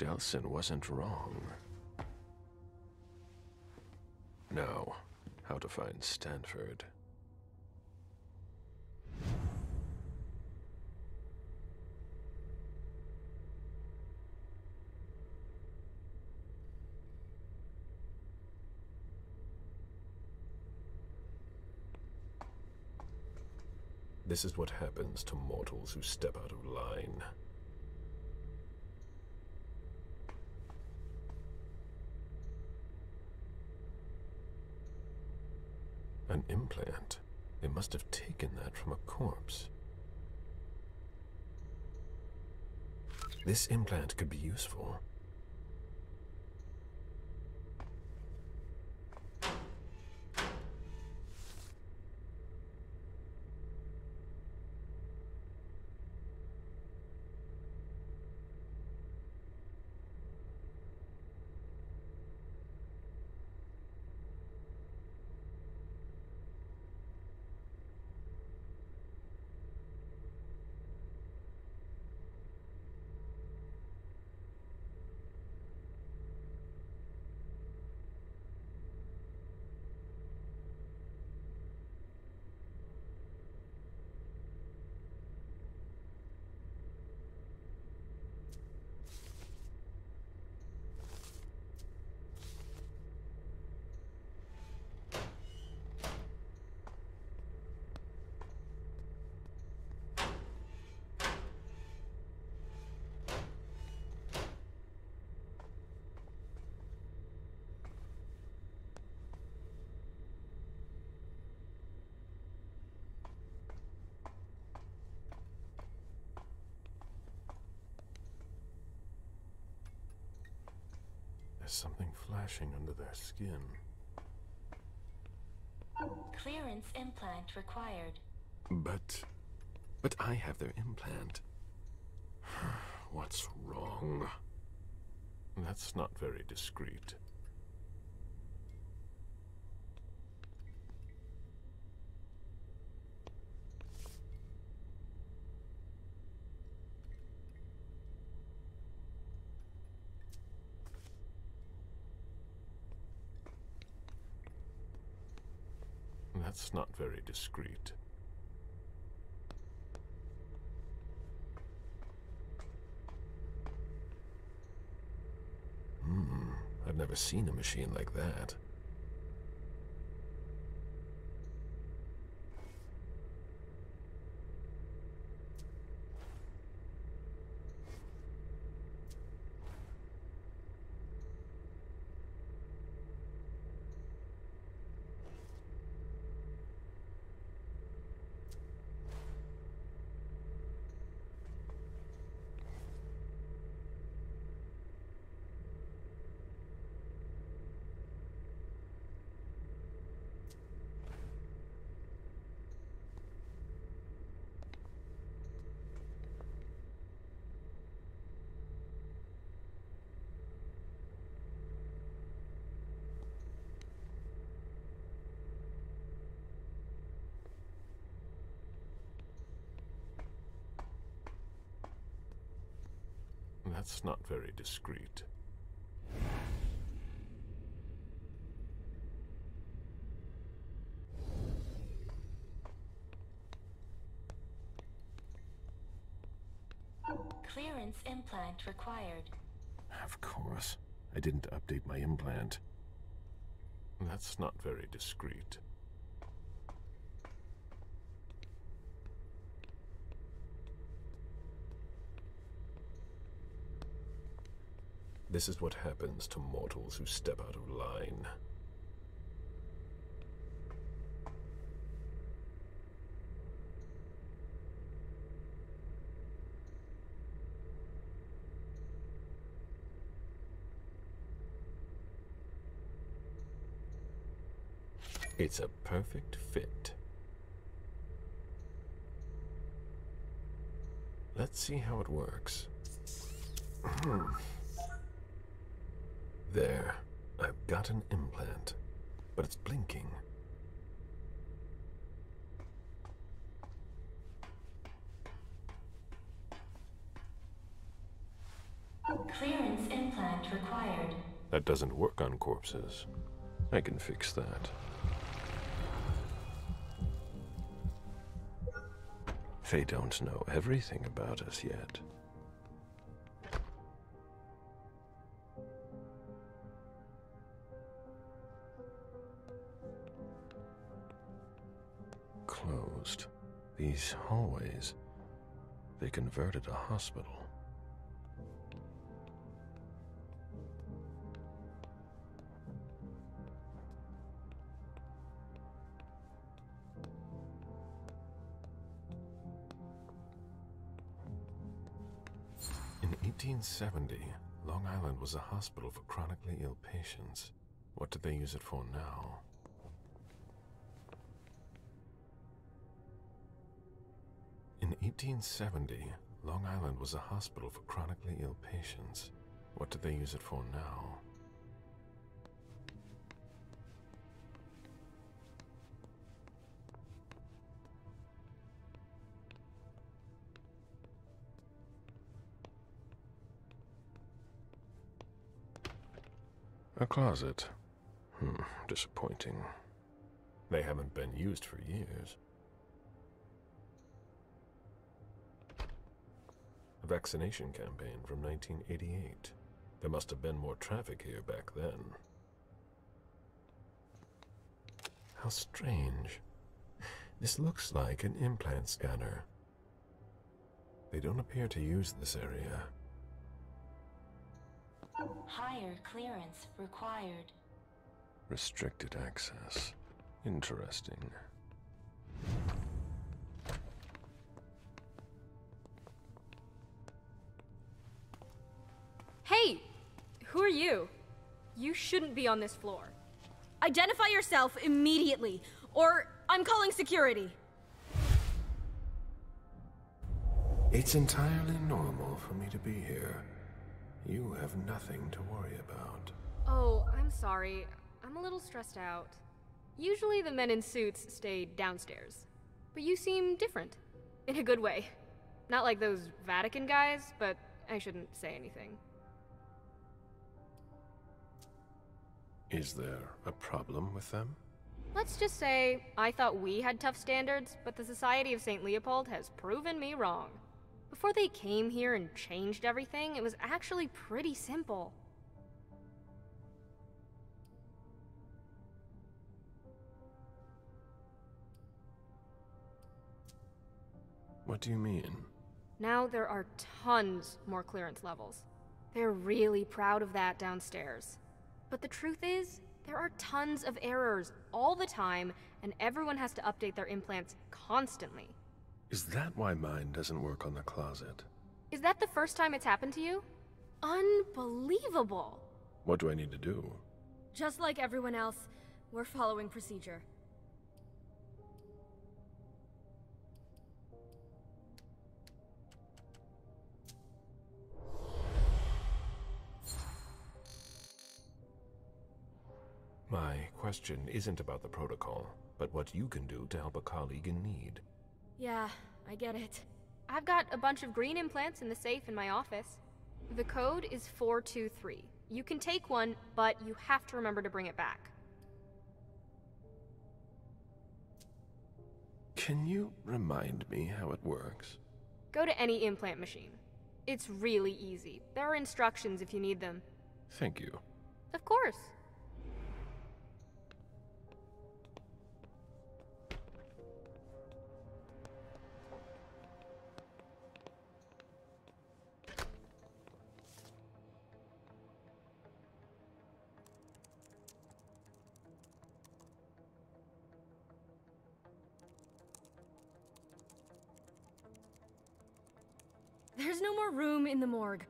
Delsin wasn't wrong. Now, how to find Stanford. This is what happens to mortals who step out of line. An implant. They must have taken that from a corpse. This implant could be useful. There's something flashing under their skin. Clearance implant required. But. But I have their implant. What's wrong? That's not very discreet. That's not very discreet. Hmm, I've never seen a machine like that. That's not very discreet. Clearance implant required. Of course. I didn't update my implant. That's not very discreet. This is what happens to mortals who step out of line. It's a perfect fit. Let's see how it works. Hmm. There. I've got an implant, but it's blinking. Clearance implant required. That doesn't work on corpses. I can fix that. They don't know everything about us yet. These hallways, they converted a hospital. In 1870, Long Island was a hospital for chronically ill patients. What do they use it for now? 1870, Long Island was a hospital for chronically ill patients. What do they use it for now? A closet. Hmm, disappointing. They haven't been used for years. Vaccination campaign from 1988. There must have been more traffic here back then. How strange. This looks like an implant scanner. They don't appear to use this area. Higher clearance required. Restricted access. Interesting. Who are you? You shouldn't be on this floor. Identify yourself immediately, or I'm calling security. It's entirely normal for me to be here. You have nothing to worry about. Oh, I'm sorry. I'm a little stressed out. Usually the men in suits stay downstairs. But you seem different. In a good way. Not like those Vatican guys, but I shouldn't say anything. Is there a problem with them? Let's just say I thought we had tough standards, but the Society of St. Leopold has proven me wrong. Before they came here and changed everything, it was actually pretty simple. What do you mean? Now there are tons more clearance levels. They're really proud of that downstairs. But the truth is, there are tons of errors all the time, and everyone has to update their implants constantly. Is that why mine doesn't work on the closet? Is that the first time it's happened to you? Unbelievable! What do I need to do? Just like everyone else, we're following procedure. My question isn't about the protocol, but what you can do to help a colleague in need. Yeah, I get it. I've got a bunch of green implants in the safe in my office. The code is 423. You can take one, but you have to remember to bring it back. Can you remind me how it works? Go to any implant machine. It's really easy. There are instructions if you need them. Thank you. Of course. In the morgue.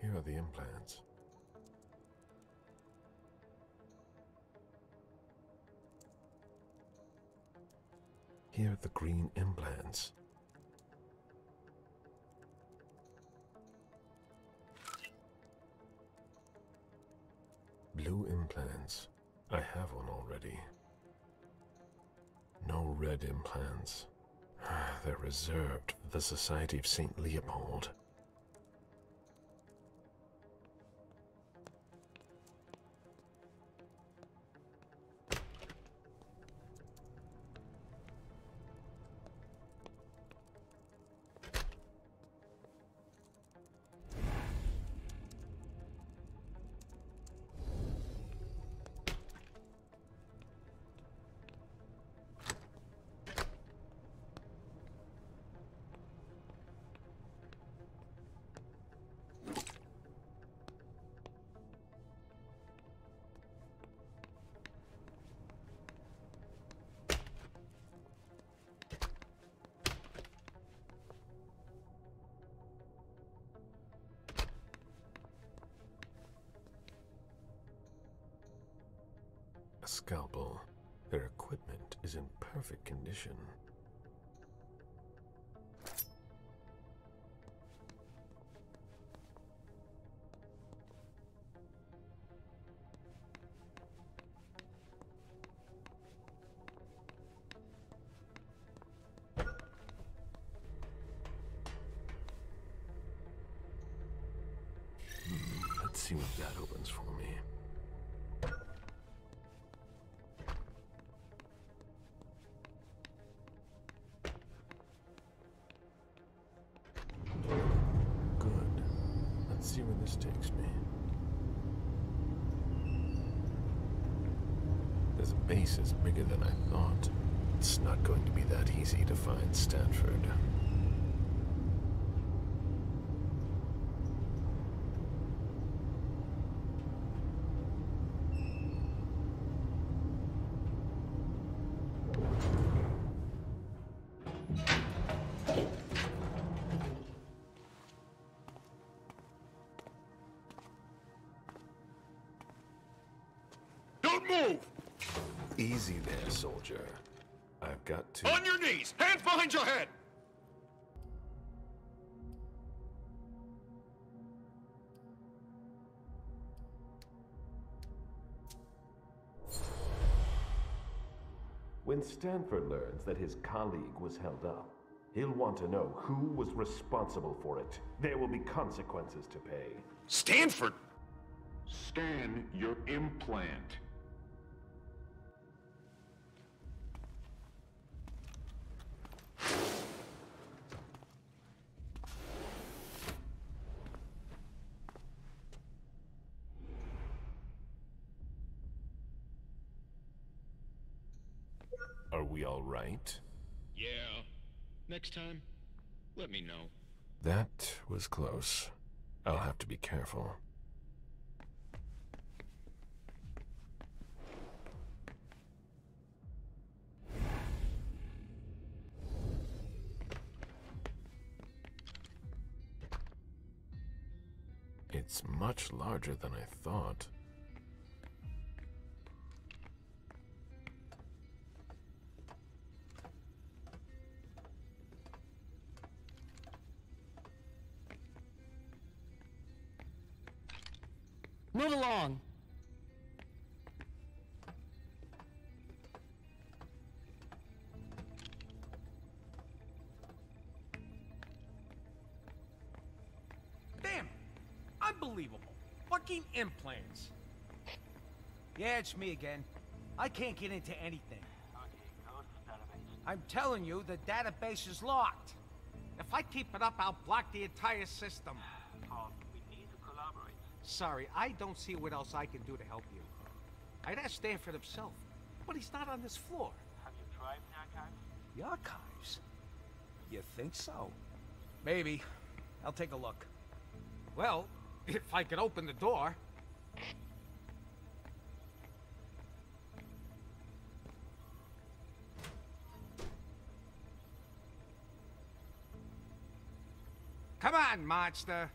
Here are the implants. Here are the green implants. Blue implants. I have one already. No red implants. They're reserved for the Society of St. Leopold. Scalpel. Their equipment is in perfect condition. Don't move! Easy there, soldier. I've got to. On your knees! Hands behind your head! When Stanford learns that his colleague was held up, he'll want to know who was responsible for it. There will be consequences to pay. Stanford! Scan your implant. Are we all right? Yeah. Next time, let me know. That was close. I'll have to be careful. It's much larger than I thought. Move along. Damn! Unbelievable. Fucking implants. Yeah, it's me again. I can't get into anything. I'm telling you, the database is locked. If I keep it up, I'll block the entire system. Sorry, I don't see what else I can do to help you. I'd ask Stanford himself, but he's not on this floor. Have you tried the archives? The archives? You think so? Maybe. I'll take a look. Well, if I could open the door. Come on, monster.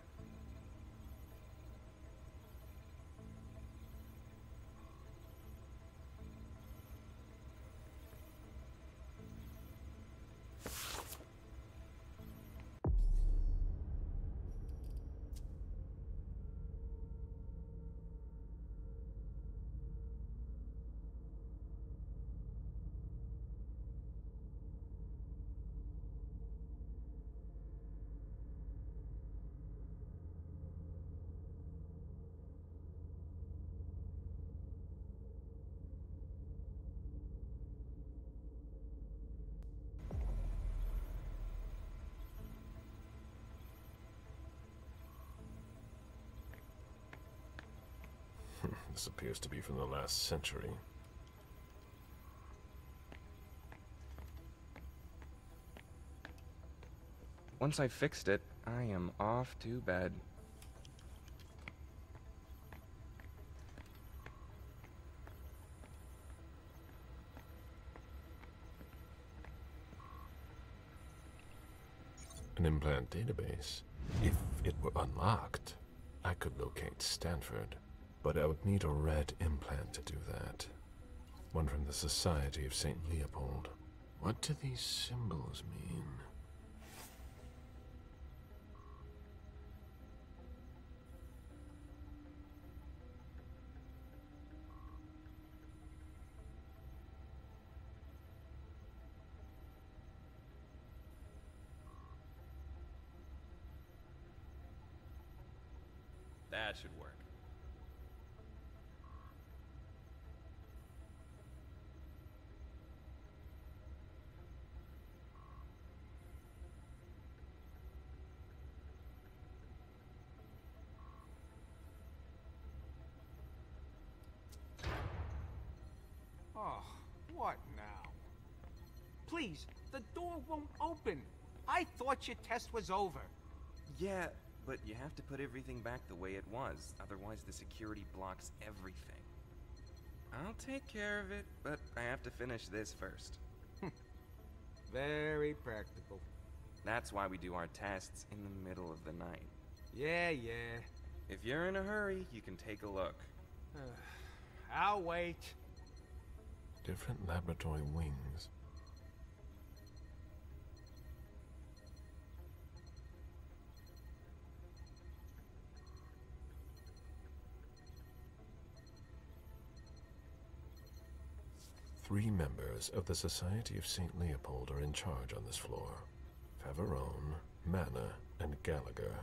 this appears to be from the last century. Once I fixed it, I am off to bed. An implant database. If it were unlocked, I could locate Stanford. But I would need a red implant to do that. One from the Society of St. Leopold. What do these symbols mean? That should work. Oh, what now? Please, the door won't open. I thought your test was over. Yeah, but you have to put everything back the way it was, otherwise the security blocks everything. I'll take care of it, but I have to finish this first. Very practical. That's why we do our tests in the middle of the night. Yeah, yeah. If you're in a hurry, you can take a look. I'll wait. Different laboratory wings. Three members of the Society of St. Leopold are in charge on this floor. Favarone, Mana, and Gallagher.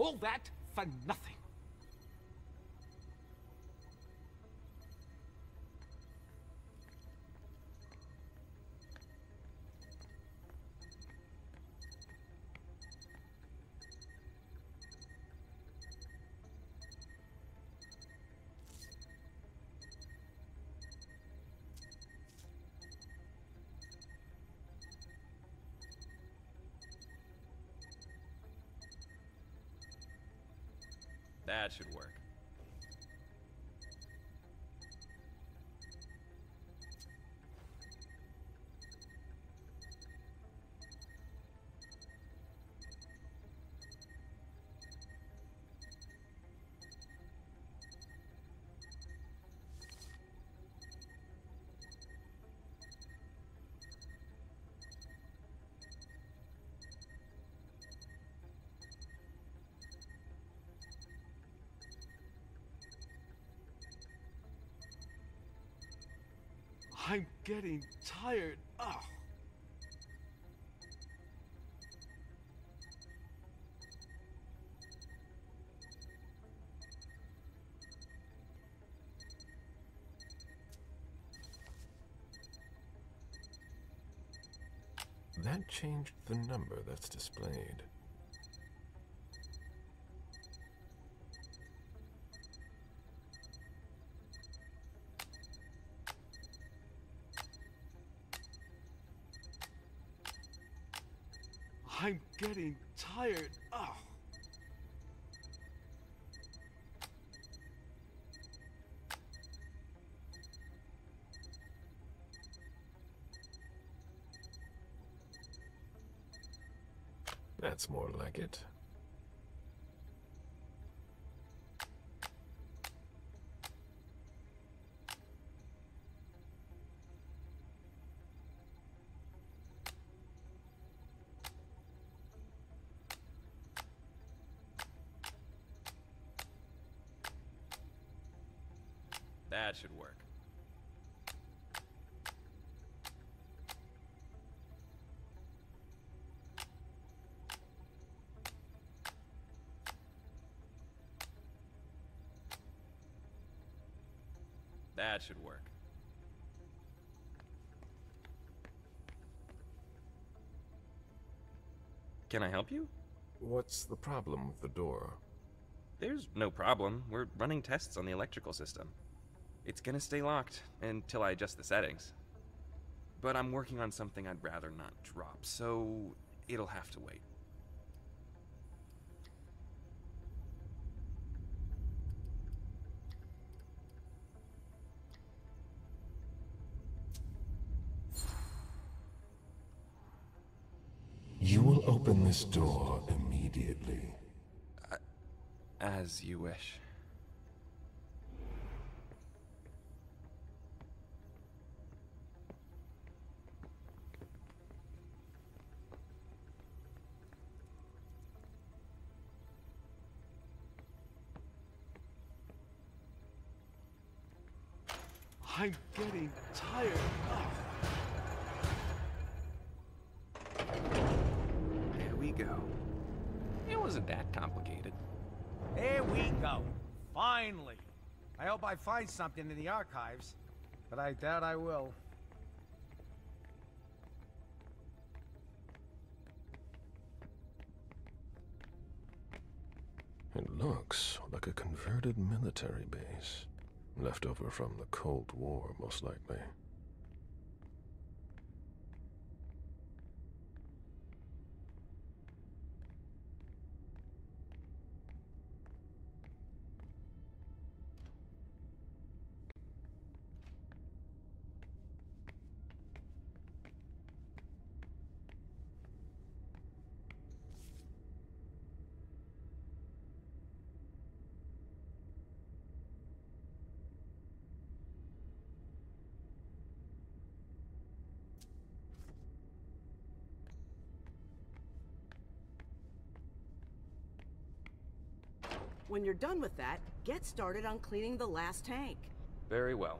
All that for nothing. That should work. Getting tired. Oh. That changed the number that's displayed. I'm getting tired. Oh. That's more like it. That should work. Can I help you? What's the problem with the door? There's no problem. We're running tests on the electrical system. It's gonna stay locked until I adjust the settings. But I'm working on something I'd rather not drop, so it'll have to wait. You will open this door immediately. As you wish. I'm getting tired. Oh. There we go. It wasn't that complicated. There we go. Finally. I hope I find something in the archives, but I doubt I will. It looks like a converted military base. Left over from the Cold War, most likely. When you're done with that, get started on cleaning the last tank. Very well.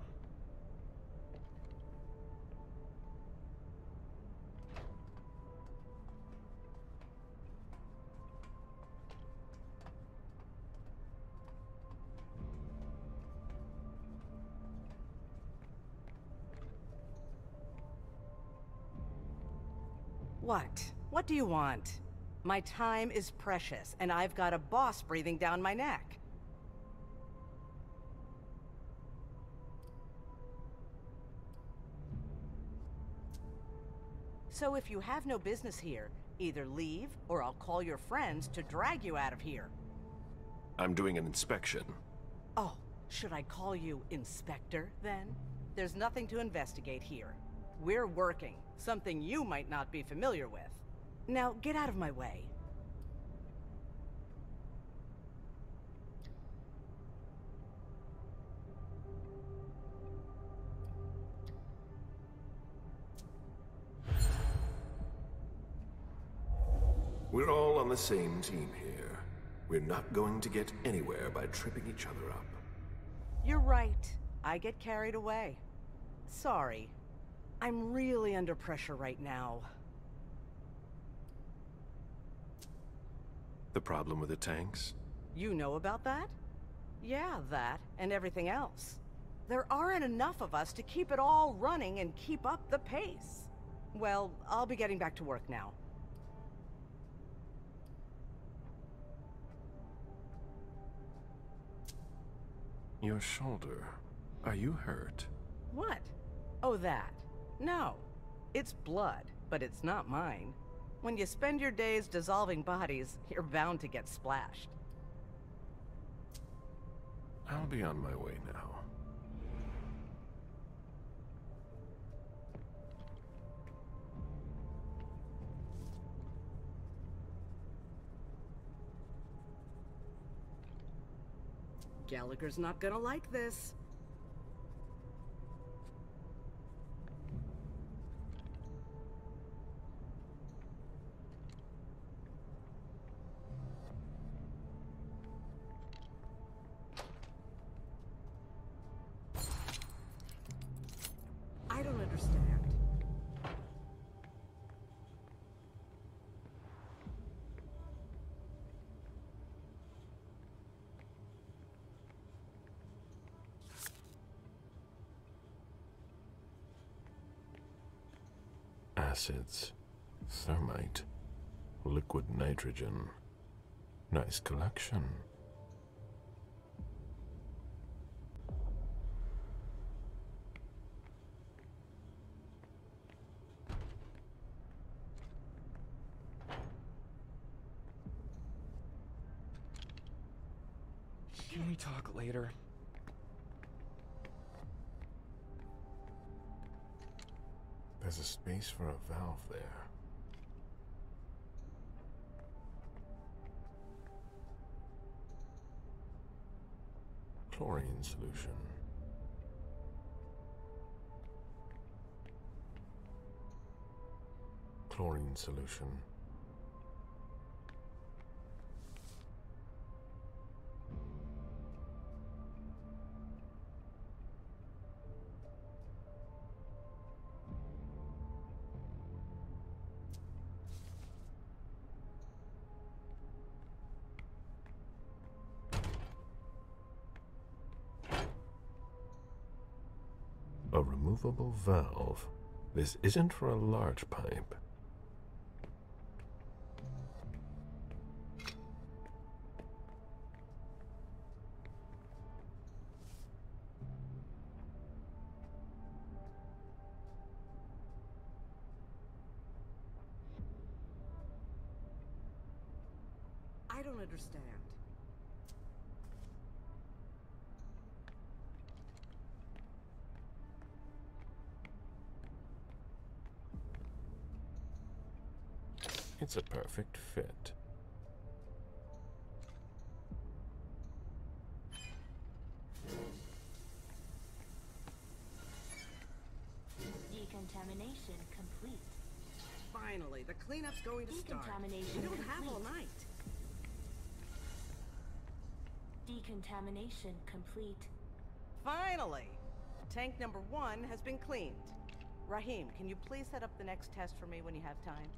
What? What do you want? My time is precious, and I've got a boss breathing down my neck. So if you have no business here, either leave, or I'll call your friends to drag you out of here. I'm doing an inspection. Oh, should I call you Inspector, then? There's nothing to investigate here. We're working, something you might not be familiar with. Now, get out of my way. We're all on the same team here. We're not going to get anywhere by tripping each other up. You're right. I get carried away. Sorry. I'm really under pressure right now. The problem with the tanks? You know about that? Yeah, that, and everything else. There aren't enough of us to keep it all running and keep up the pace. Well, I'll be getting back to work now. Your shoulder. Are you hurt? What? Oh, that. No. It's blood, but it's not mine. When you spend your days dissolving bodies, you're bound to get splashed. I'll be on my way now. Gallagher's not gonna like this. Acids, thermite, liquid nitrogen. Nice collection. Can we talk later? There's a space for a valve there. Chlorine solution. Chlorine solution. Valve. This isn't for a large pipe. It's a perfect fit. Decontamination complete. Finally, the cleanup's going to start. Decontamination We don't have all night. Decontamination complete. Finally! Tank number one has been cleaned. Rahim, can you please set up the next test for me when you have time?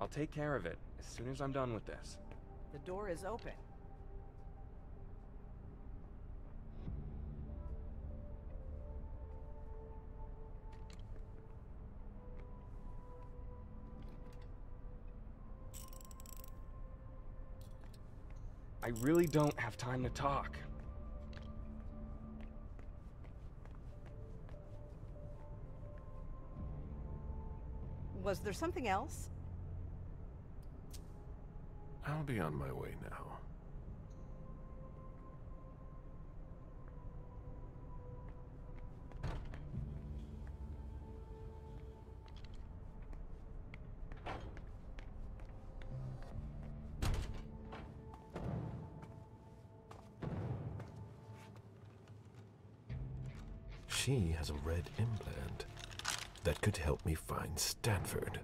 I'll take care of it as soon as I'm done with this. The door is open. I really don't have time to talk. Was there something else? I'll be on my way now. She has a red implant that could help me find Stanford.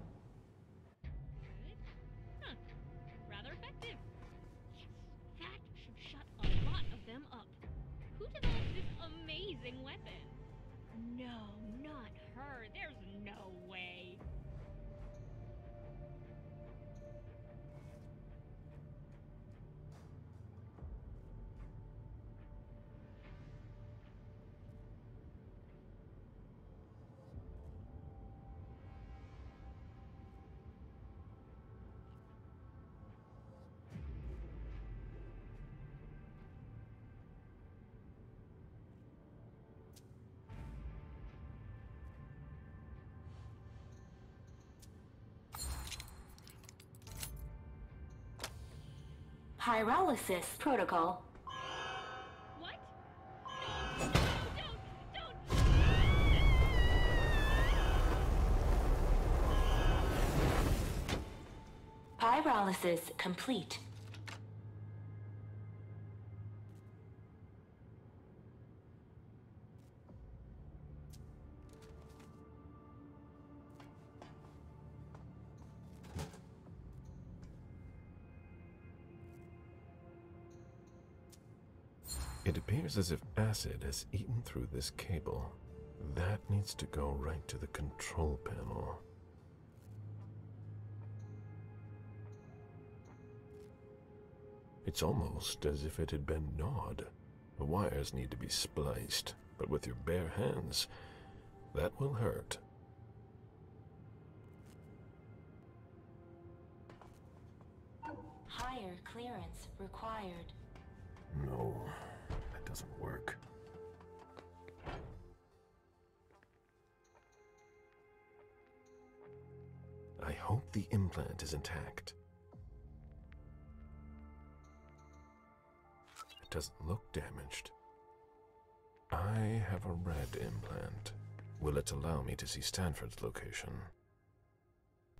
Pyrolysis protocol. What? Pyrolysis complete. Appears as if acid has eaten through this cable. That needs to go right to the control panel. It's almost as if it had been gnawed. The wires need to be spliced, but with your bare hands, that will hurt. Higher clearance required. No, doesn't work. I hope the implant is intact. It doesn't look damaged. I have a red implant. Will it allow me to see Stanford's location?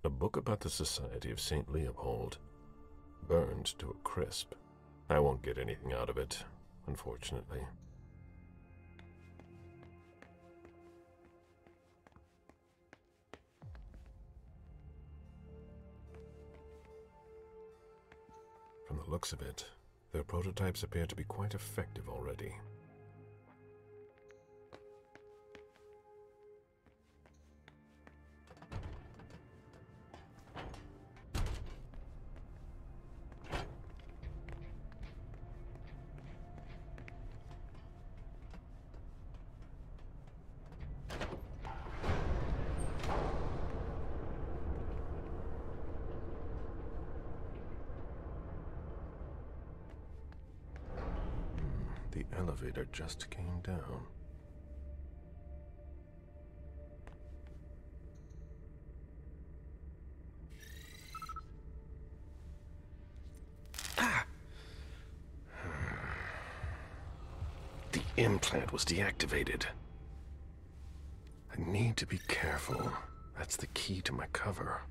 A book about the Society of St. Leopold. Burned to a crisp. I won't get anything out of it, unfortunately. From the looks of it, their prototypes appear to be quite effective already. Was deactivated. I need to be careful. That's the key to my cover.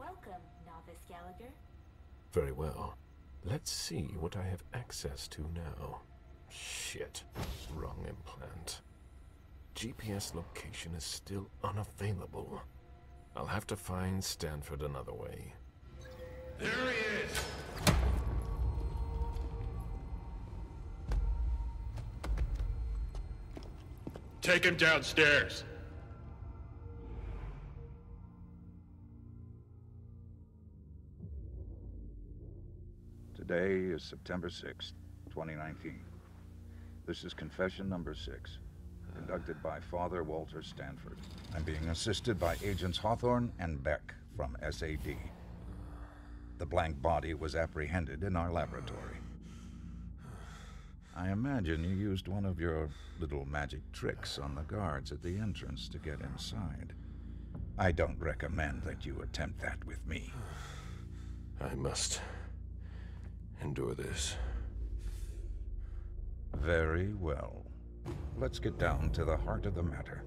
Welcome, Novice Gallagher. Very well. Let's see what I have access to now. Shit. Wrong implant. GPS location is still unavailable. I'll have to find Stanford another way. There he is! Take him downstairs. Today is September 6th, 2019. This is confession number six, conducted by Father Walter Stanford. I'm being assisted by Agents Hawthorne and Beck from SAD. The blank body was apprehended in our laboratory. I imagine you used one of your little magic tricks on the guards at the entrance to get inside. I don't recommend that you attempt that with me. I must endure this. Very well. Let's get down to the heart of the matter.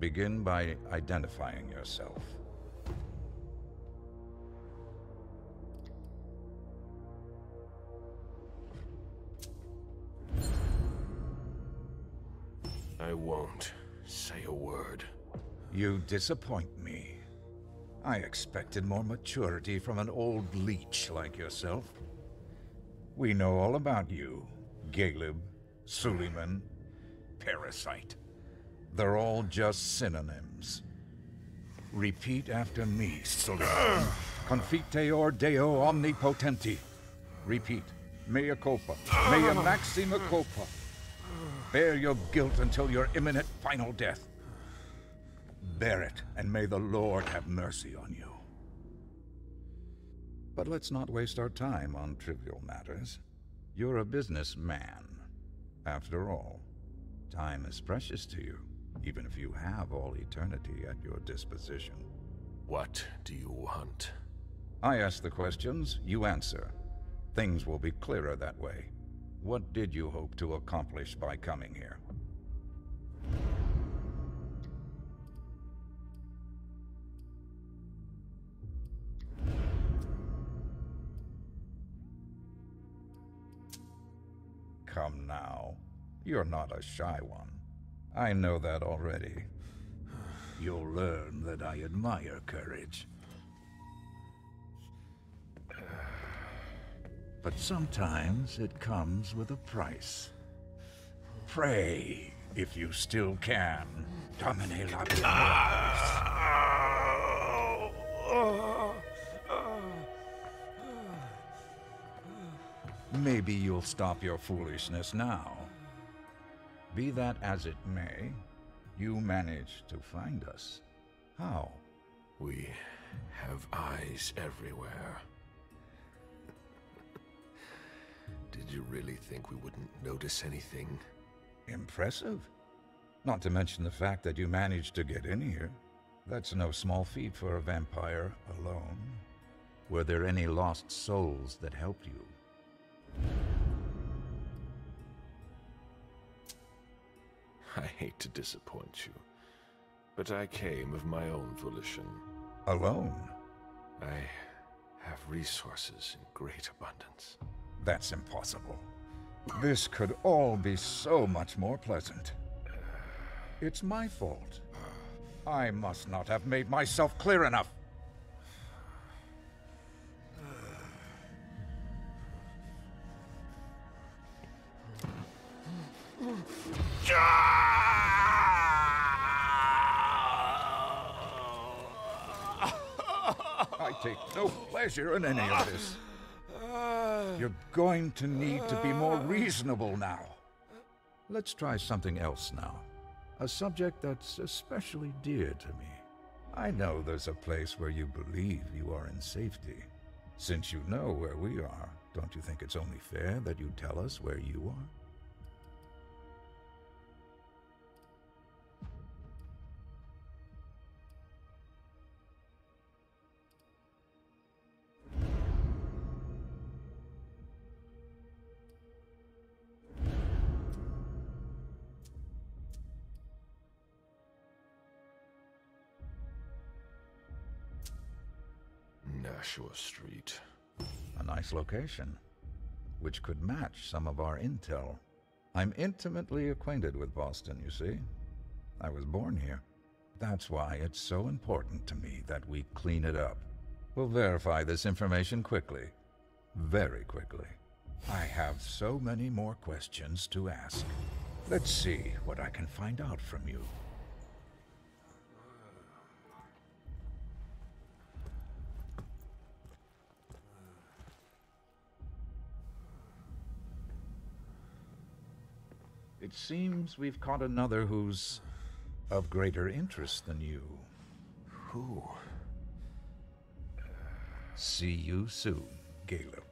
Begin by identifying yourself. I won't say a word. You disappoint me. I expected more maturity from an old leech like yourself. We know all about you. Galeb, Suleiman, Parasite. They're all just synonyms. Repeat after me, Suleiman. Confiteor Deo Omnipotenti. Repeat. Mea culpa. Mea maxima culpa. Bear your guilt until your imminent final death. Bear it, and may the Lord have mercy on you. But let's not waste our time on trivial matters. You're a businessman. After all, time is precious to you, even if you have all eternity at your disposition. What do you want? I ask the questions, you answer. Things will be clearer that way. What did you hope to accomplish by coming here? Come now. You're not a shy one. I know that already. You'll learn that I admire courage. But sometimes it comes with a price. Pray, if you still can. Domine la ah! oh! Maybe you'll stop your foolishness now. Be that as it may, you managed to find us. How? We have eyes everywhere. Did you really think we wouldn't notice anything? Impressive. Not to mention the fact that you managed to get in here. That's no small feat for a vampire alone. Were there any lost souls that helped you? I hate to disappoint you, but I came of my own volition. Alone? I have resources in great abundance. That's impossible. This could all be so much more pleasant. It's my fault. I must not have made myself clear enough. I take no pleasure in any of this. You're going to need to be more reasonable now. Let's try something else now. A subject that's especially dear to me. I know there's a place where you believe you are in safety. Since you know where we are, don't you think it's only fair that you tell us where you are? Nashua Street. A nice location, which could match some of our intel. I'm intimately acquainted with Boston, you see. I was born here. That's why it's so important to me that we clean it up. We'll verify this information quickly. Very quickly. I have so many more questions to ask. Let's see what I can find out from you. It seems we've caught another who's of greater interest than you. Who? See you soon, Galeb.